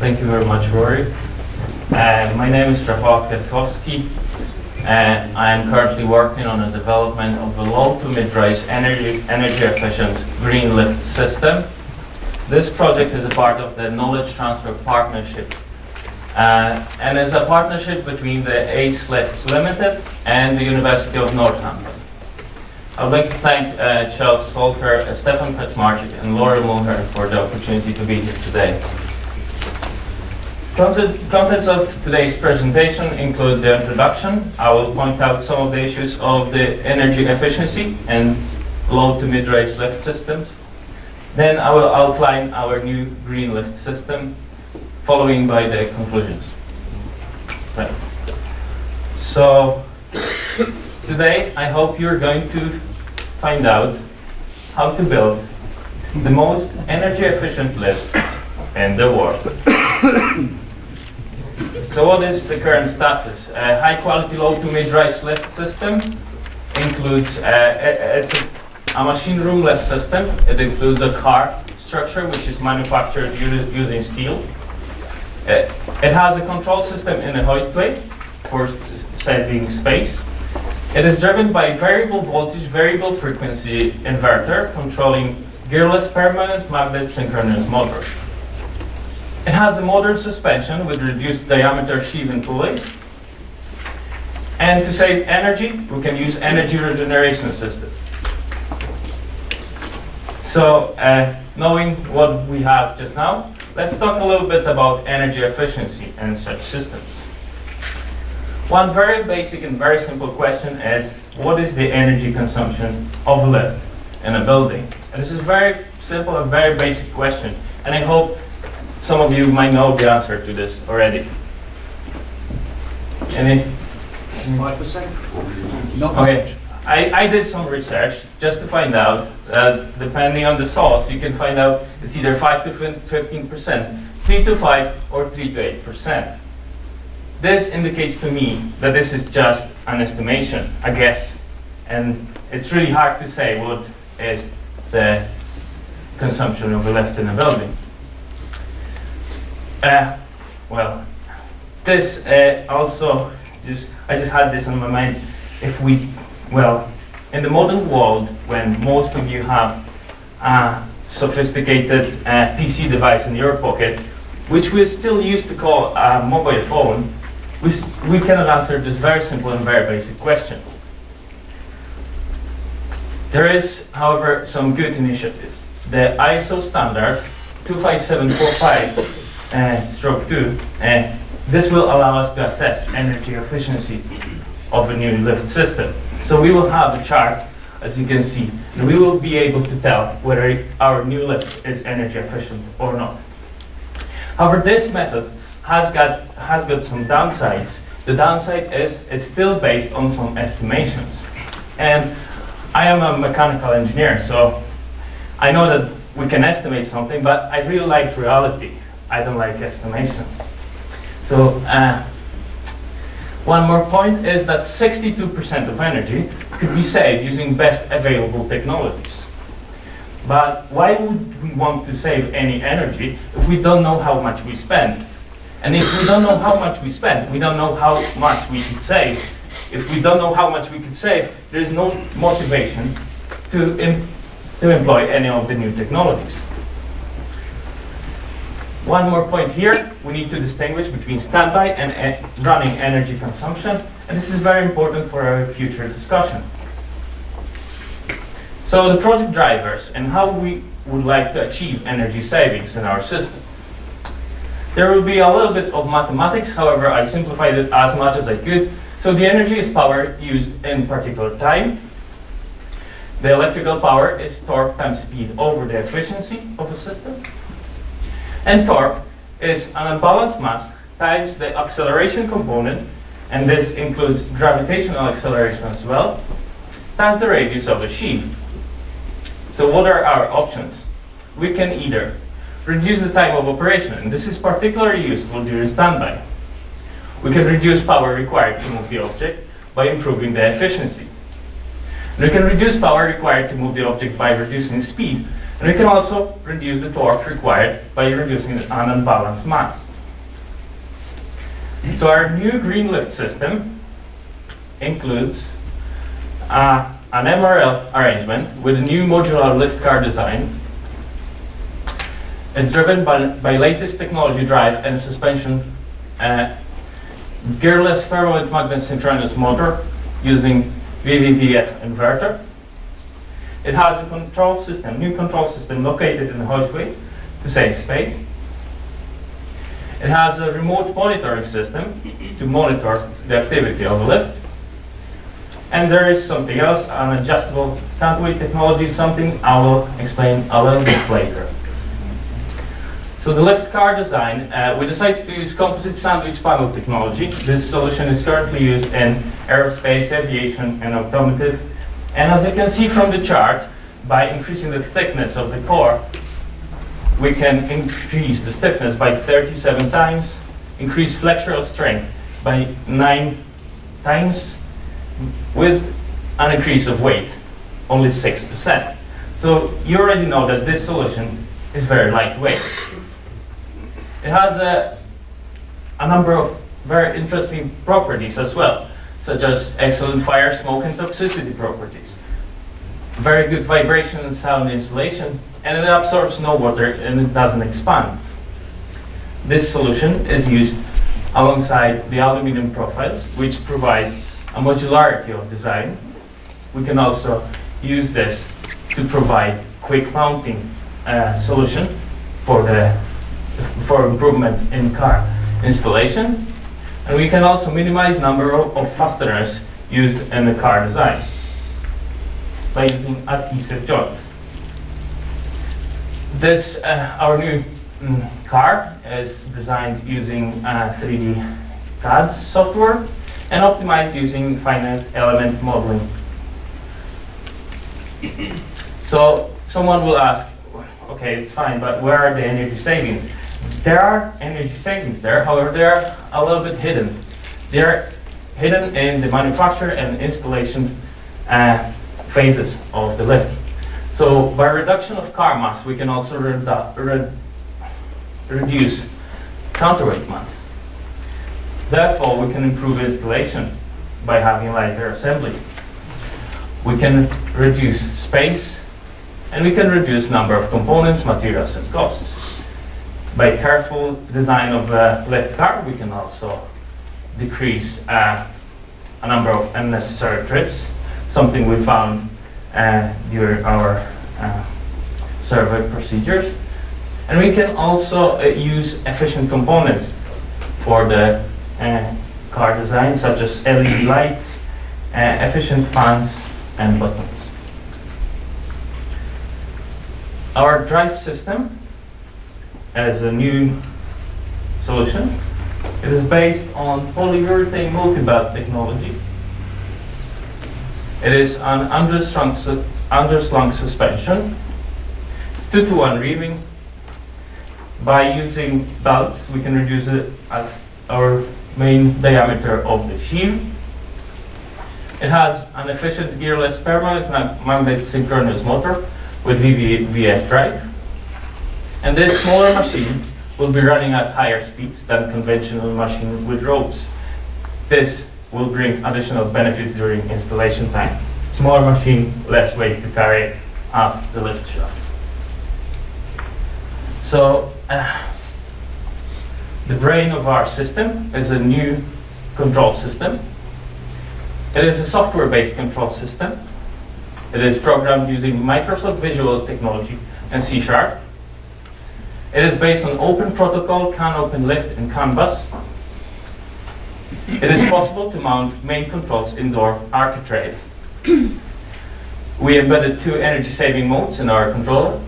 Thank you very much, Rory. Uh, my name is Rafał Kwiatkowski. Uh, I am currently working on the development of a low to mid-rise energy, energy efficient green lift system. This project is a part of the Knowledge Transfer Partnership uh, and is a partnership between the ACE Lifts Limited and the University of Northampton. I would like to thank uh, Charles Salter, uh, Stefan Kaczmarczyk, and Laura Mulhern for the opportunity to be here today. Contents, contents of today's presentation include the introduction. I will point out some of the issues of the energy efficiency and low to mid-rise lift systems. Then I will outline our new green lift system, following by the conclusions. Right. So today I hope you're going to find out how to build the most energy efficient lift in the world. So what is the current status? A high quality low to mid-rise lift system includes, uh, it's a, a, machine roomless system. It includes a car structure which is manufactured using steel. Uh, it has a control system in a hoistway for saving space. It is driven by variable voltage, variable frequency inverter controlling gearless permanent magnet synchronous motor. It has a modern suspension with reduced diameter sheave and. And to save energy, we can use energy regeneration system. So, uh, knowing what we have just now, let's talk a little bit about energy efficiency in such systems. One very basic and very simple question is, what is the energy consumption of a lift in a building? And this is very simple and very basic question, and I hope some of you might know the answer to this already. Any? Five percent? Okay. I, I did some research just to find out that depending on the source, you can find out it's either 5 to 15%, 3 to 5, or 3 to 8%. This indicates to me that this is just an estimation, a guess, and it's really hard to say what is the consumption of a left in a building. Uh, well, this uh, also, just, I just had this on my mind. If we, well, in the modern world, when most of you have a sophisticated uh, PC device in your pocket, which we still used to call a mobile phone, we, we cannot answer this very simple and very basic question. There is, however, some good initiatives. The ISO standard 25745 uh, stroke 2, uh, this will allow us to assess energy efficiency of a new lift system. So we will have a chart, as you can see, and we will be able to tell whether our new lift is energy efficient or not. However, this method has got, has got some downsides. The downside is it's still based on some estimations. And I am a mechanical engineer, so I know that we can estimate something, but I really like reality. I don't like estimations. So uh, one more point is that 62% of energy could be saved using best available technologies. But why would we want to save any energy if we don't know how much we spend? And if we don't know how much we spend, we don't know how much we could save. If we don't know how much we could save, there is no motivation to, to employ any of the new technologies. One more point here, we need to distinguish between standby and e running energy consumption, and this is very important for our future discussion. So the project drivers and how we would like to achieve energy savings in our system. There will be a little bit of mathematics, however, I simplified it as much as I could. So the energy is power used in particular time. The electrical power is torque times speed over the efficiency of a system. And torque is an unbalanced mass times the acceleration component, and this includes gravitational acceleration as well, times the radius of the sheave. So what are our options? We can either reduce the time of operation, and this is particularly useful during standby. We can reduce power required to move the object by improving the efficiency. We can reduce power required to move the object by reducing speed and we can also reduce the torque required by reducing an unbalanced mass. So our new green lift system includes uh, an MRL arrangement with a new modular lift car design. It's driven by, by latest technology drive and suspension uh, gearless permanent magnet synchronous motor using VVVF inverter. It has a control system, new control system located in the hoistway to save space. It has a remote monitoring system to monitor the activity of the lift. And there is something else, an adjustable counterweight technology, something I will explain a little bit later. So the lift car design, uh, we decided to use composite sandwich panel technology. This solution is currently used in aerospace, aviation, and automotive. And as you can see from the chart, by increasing the thickness of the core, we can increase the stiffness by 37 times, increase flexural strength by 9 times, with an increase of weight, only 6%. So you already know that this solution is very lightweight. It has a, a number of very interesting properties as well, such as excellent fire, smoke, and toxicity properties. Very good vibration and sound insulation, and it absorbs no water and it doesn't expand. This solution is used alongside the aluminum profiles, which provide a modularity of design. We can also use this to provide quick mounting uh, solution for the for improvement in car installation. And we can also minimize number of, fasteners used in the car design by using adhesive joints. This, uh, our new mm, car is designed using uh, 3D CAD software and optimized using finite element modeling. So someone will ask, okay, it's fine, but where are the energy savings? There are energy savings there, however, they are a little bit hidden. They are hidden in the manufacture and installation uh, phases of the lift. So by reduction of car mass, we can also redu re reduce counterweight mass. Therefore, we can improve installation by having lighter assembly. We can reduce space, and we can reduce number of components, materials, and costs. By careful design of the lift car, we can also decrease uh, a number of unnecessary trips, something we found uh, during our uh, survey procedures. And we can also uh, use efficient components for the uh, car design, such as LED lights, uh, efficient fans, and buttons. Our drive system as a new solution. It is based on polyurethane multibelt technology. It is an underslung, su underslung suspension. It's 2 to 1 roping. By using belts, we can reduce it as our main diameter of the sheave. It has an efficient gearless permanent magnet synchronous motor with VVF drive. And this smaller machine will be running at higher speeds than conventional machine with ropes. This will bring additional benefits during installation time. Smaller machine, less weight to carry up the lift shaft. So, uh, the brain of our system is a new control system. It is a software-based control system. It is programmed using Microsoft Visual Technology and C Sharp. It is based on open protocol, CAN open lift, and CAN bus. It is possible to mount main controls indoor architrave. we embedded two energy saving modes in our controller.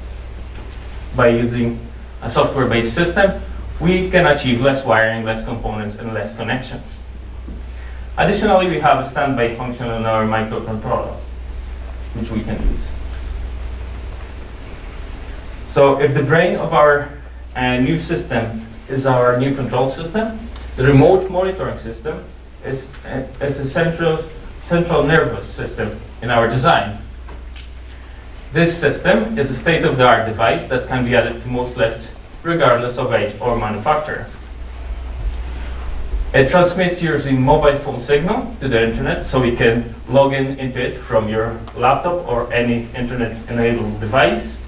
By using a software-based system, we can achieve less wiring, less components, and less connections. Additionally, we have a standby function in our microcontroller, which we can use. So if the brain of our uh, new system is our new control system, the remote monitoring system is, uh, is a central, central nervous system in our design. This system is a state-of-the-art device that can be added to most lifts regardless of age or manufacturer. It transmits using mobile phone signal to the internet, so we can log in into it from your laptop or any internet-enabled device.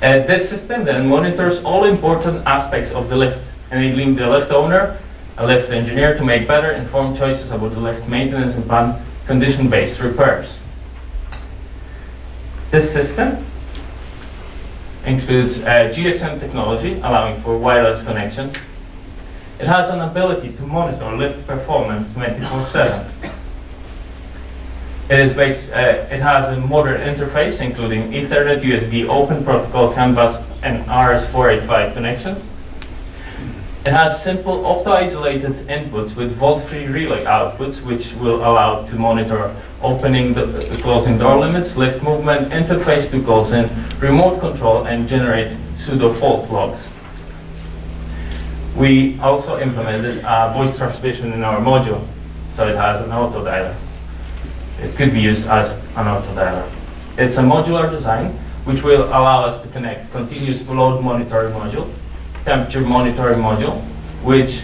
Uh, this system then monitors all important aspects of the lift, enabling the lift owner, a lift engineer to make better informed choices about the lift maintenance and plan condition-based repairs. This system includes uh, GSM technology, allowing for wireless connection. It has an ability to monitor lift performance 24-7. It is based, uh, it has a modern interface, including Ethernet, USB, Open Protocol, CAN bus, and RS485 connections. It has simple opto-isolated inputs with volt-free relay outputs, which will allow to monitor opening the, closing door limits, lift movement, interface to calls in, remote control, and generate pseudo fault logs. We also implemented a voice transmission in our module, so it has an auto dialer. It could be used as an auto dialer. It's a modular design, which will allow us to connect continuous load monitoring module temperature monitoring module, which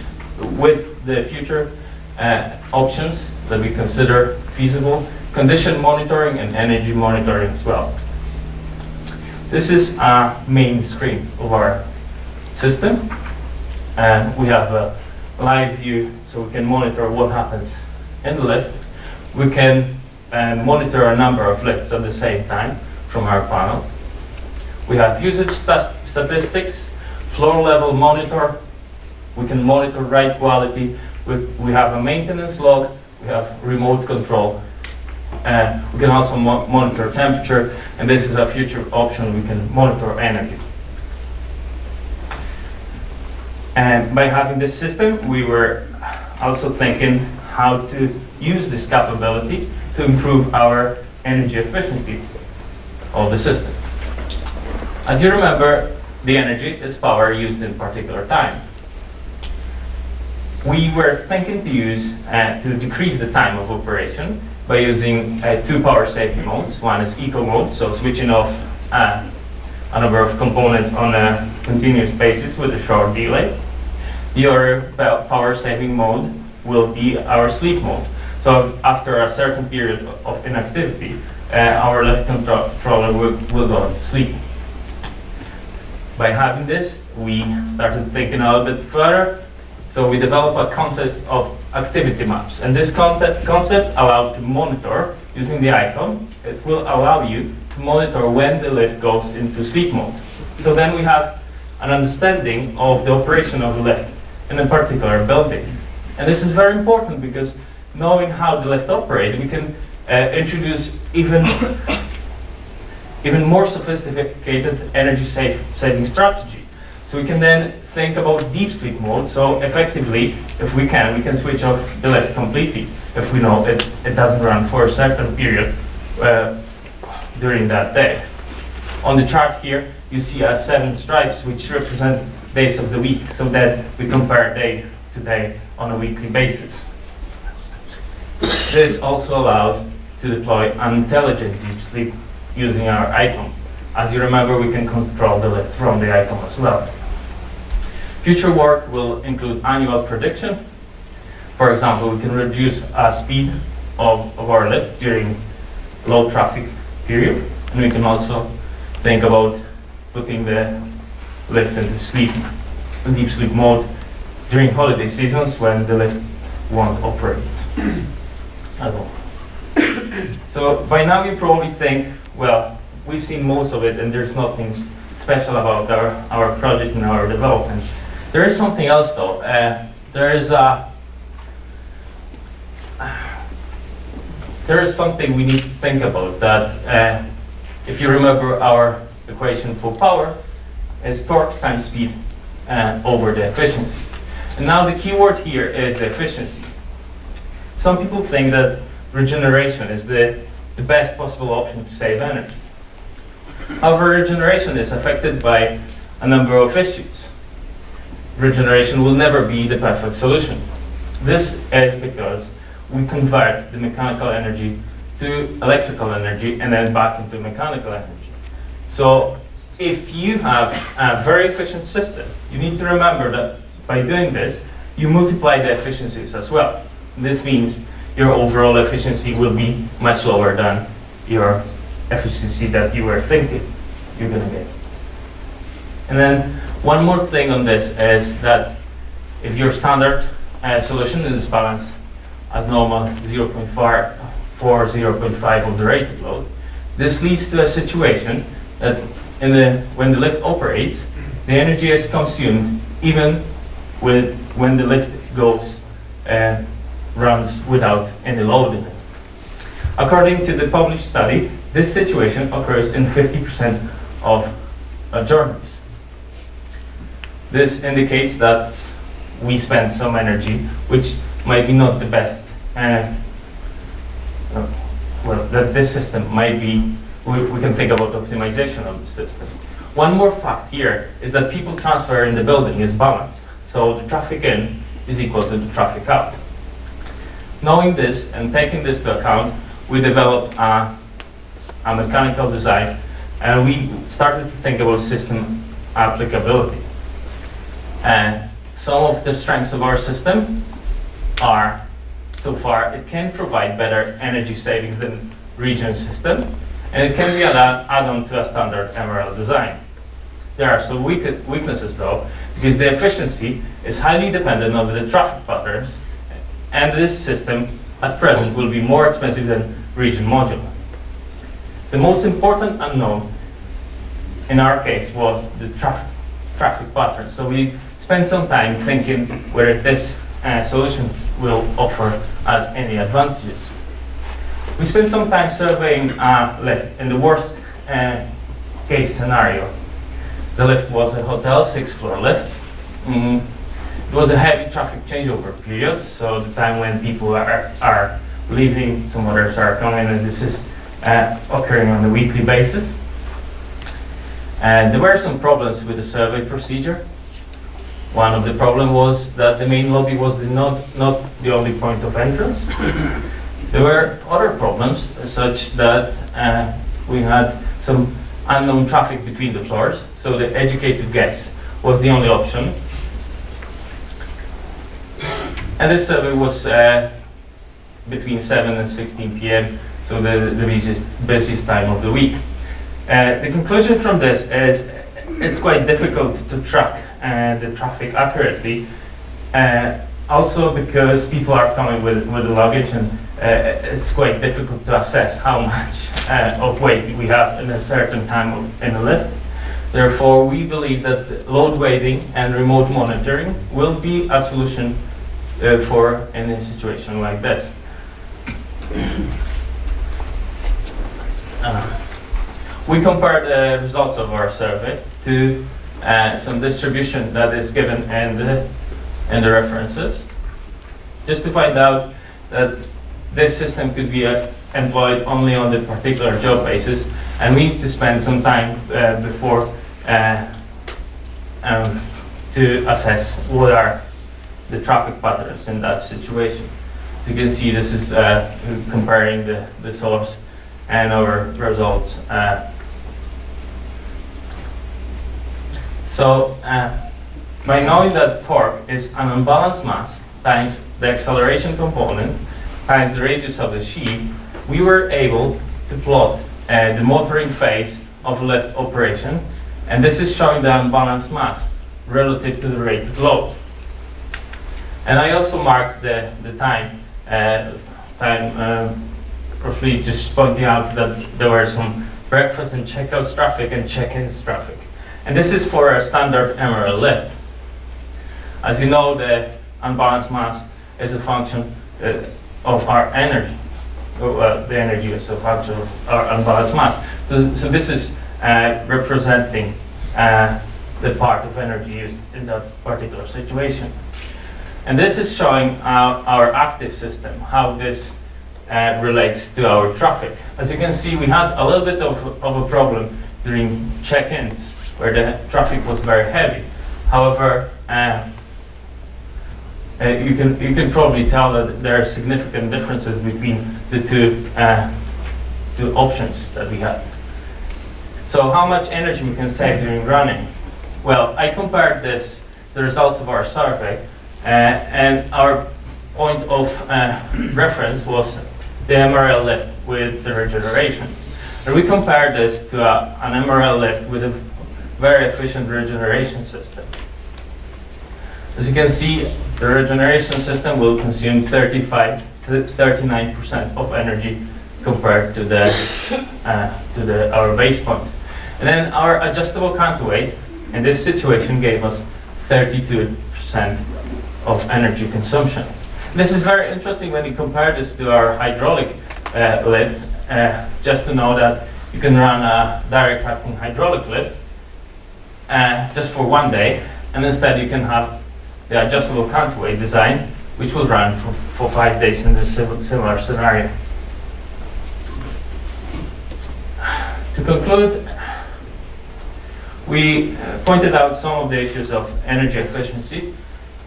with the future uh, options that we consider feasible, condition monitoring and energy monitoring as well. This is our main screen of our system. And we have a live view so we can monitor what happens in the lift. We can uh, monitor a number of lifts at the same time from our panel. We have usage statistics, floor level monitor. We can monitor ride quality. We, we have a maintenance log. We have remote control. Uh, we can also mo monitor temperature, and this is a future option. We can monitor energy. And by having this system, we were also thinking how to use this capability to improve our energy efficiency of the system. As you remember, the energy is power used in particular time. We were thinking to use, uh, to decrease the time of operation by using uh, two power saving modes. One is eco mode, so switching off uh, a number of components on a continuous basis with a short delay. The other power saving mode will be our sleep mode. So after a certain period of inactivity, uh, our lift controller will, will go to sleep by having this, we started thinking a little bit further. So we developed a concept of activity maps. And this concept, concept allowed to monitor using the icon. It will allow you to monitor when the lift goes into sleep mode. So then we have an understanding of the operation of the lift in a particular building. And this is very important because knowing how the lift operates, we can uh, introduce even even more sophisticated energy save, saving strategy. So we can then think about deep sleep mode. So effectively, if we can, we can switch off the lift completely if we know it, it doesn't run for a certain period uh, during that day. On the chart here, you see uh, seven stripes which represent days of the week so that we compare day to day on a weekly basis. This also allows to deploy an intelligent deep sleep using our icon. As you remember, we can control the lift from the icon as well. Future work will include annual prediction. For example, we can reduce uh, speed of, of our lift during low traffic period. And we can also think about putting the lift into sleep, deep sleep mode during holiday seasons when the lift won't operate at all. so by now you probably think well, we've seen most of it and there's nothing special about our, our project and our development. There is something else though. Uh, there is a, there is something we need to think about that uh, if you remember our equation for power is torque times speed uh, over the efficiency. And now the key word here is the efficiency. Some people think that regeneration is the the best possible option to save energy. However, regeneration is affected by a number of issues. Regeneration will never be the perfect solution. This is because we convert the mechanical energy to electrical energy and then back into mechanical energy. So if you have a very efficient system, you need to remember that by doing this, you multiply the efficiencies as well. This means your overall efficiency will be much lower than your efficiency that you were thinking you're going to get. And then one more thing on this is that if your standard uh, solution is balanced as normal 0.4 for 0.5 of the rated load, this leads to a situation that in the, when the lift operates, the energy is consumed even with, when the lift goes uh, runs without any load in it. According to the published studies, this situation occurs in 50% of uh, journeys. This indicates that we spend some energy, which might be not the best. Uh, well, that this system might be, we, we can think about optimization of the system. One more fact here is that people transfer in the building is balanced. So the traffic in is equal to the traffic out. Knowing this and taking this to account, we developed a, a mechanical design and we started to think about system applicability. And some of the strengths of our system are, so far, it can provide better energy savings than regen system, and it can be an add-on to a standard MRL design. There are some weaknesses though, because the efficiency is highly dependent on the traffic patterns, and this system at present will be more expensive than regen module. The most important unknown in our case was the traffic, traffic pattern. So we spent some time thinking whether this uh, solution will offer us any advantages. We spent some time surveying a lift in the worst uh, case scenario. The lift was a hotel, six floor lift. Mm. It was a heavy traffic changeover period, so the time when people are, are leaving, some others are coming, and this is uh, occurring on a weekly basis. And there were some problems with the survey procedure. One of the problems was that the main lobby was the not, not the only point of entrance. there were other problems, such that uh, we had some unknown traffic between the floors, so the educated guess was the only option. And this survey was uh, between 7 and 16 p.m., so the, the busiest, busiest time of the week. Uh, the conclusion from this is it's quite difficult to track uh, the traffic accurately. Also because people are coming with, with luggage and uh, it's quite difficult to assess how much uh, of weight we have in a certain time of, in a lift. Therefore, we believe that load weighting and remote monitoring will be a solution uh, for any situation like this. Uh, we compared the results of our survey to uh, some distribution that is given in the, in the references, just to find out that this system could be uh, employed only on the particular job basis, and we need to spend some time uh, before uh, um, to assess what are the traffic patterns in that situation. As you can see this is uh, comparing the, the source and our results. Uh, so uh, by knowing that torque is an unbalanced mass times the acceleration component times the radius of the sheave, we were able to plot uh, the motoring phase of lift operation, and this is showing the unbalanced mass relative to the rated load. And I also marked the, the time, uh, time uh, roughly just pointing out that there were some breakfast and checkouts traffic and check-ins traffic. And this is for a standard MRL lift. As you know, the unbalanced mass is a function uh, of our energy. Uh, the energy is a function of our unbalanced mass. So, so this is uh, representing uh, the part of energy used in that particular situation. And this is showing our, our active system, how this uh, relates to our traffic. As you can see, we had a little bit of, of a problem during check-ins where the traffic was very heavy. However, uh, uh, you can you can probably tell that there are significant differences between the two uh, two options that we have. So how much energy we can save during running? Well, I compared this the results of our survey and our point of uh, reference was the MRL lift with the regeneration. And we compared this to a, an MRL lift with a very efficient regeneration system. As you can see, the regeneration system will consume 35 to 39% of energy compared to the uh, to the our base point. And then our adjustable counterweight in this situation gave us 32% of energy consumption. This is very interesting when you compare this to our hydraulic uh, lift, uh, just to know that you can run a direct acting hydraulic lift uh, just for one day, and instead you can have the adjustable counterweight design, which will run for, for five days in a similar scenario. To conclude, we pointed out some of the issues of energy efficiency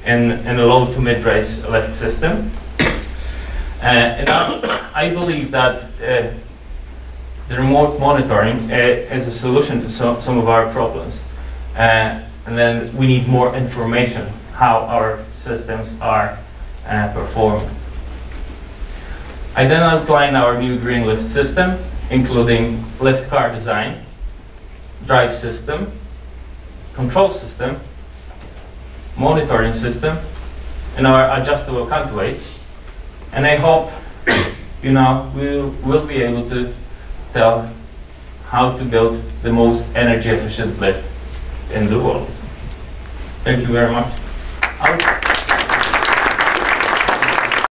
in, in a low to mid-race lift system. Uh, and I, I, believe that uh, the remote monitoring uh, is a solution to some, some of our problems. Uh, and then we need more information how our systems are uh, performed. I then outline our new green lift system, including lift car design, drive system, control system, monitoring system, and our adjustable counterweight. And I hope, you know, we'll, we'll be able to tell how to build the most energy efficient lift in the world. Thank you very much.